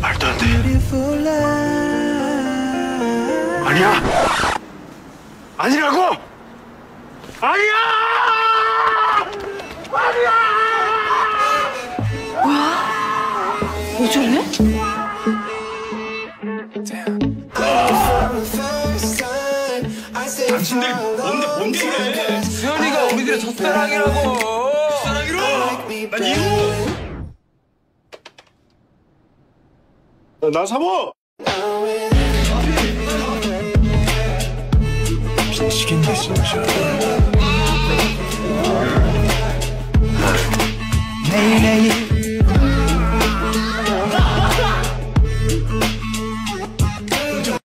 말도 안 돼. Beautiful life 아니야. 아니라고. 아니야. 왜 저래? 당신들이 뭔데 뭔데 이래? 수현이가 아. 우리들의 첫사랑이라고. 첫사랑이로? 아, 난 네. 이후. 나 사모! 미치겠네 진짜 매일매일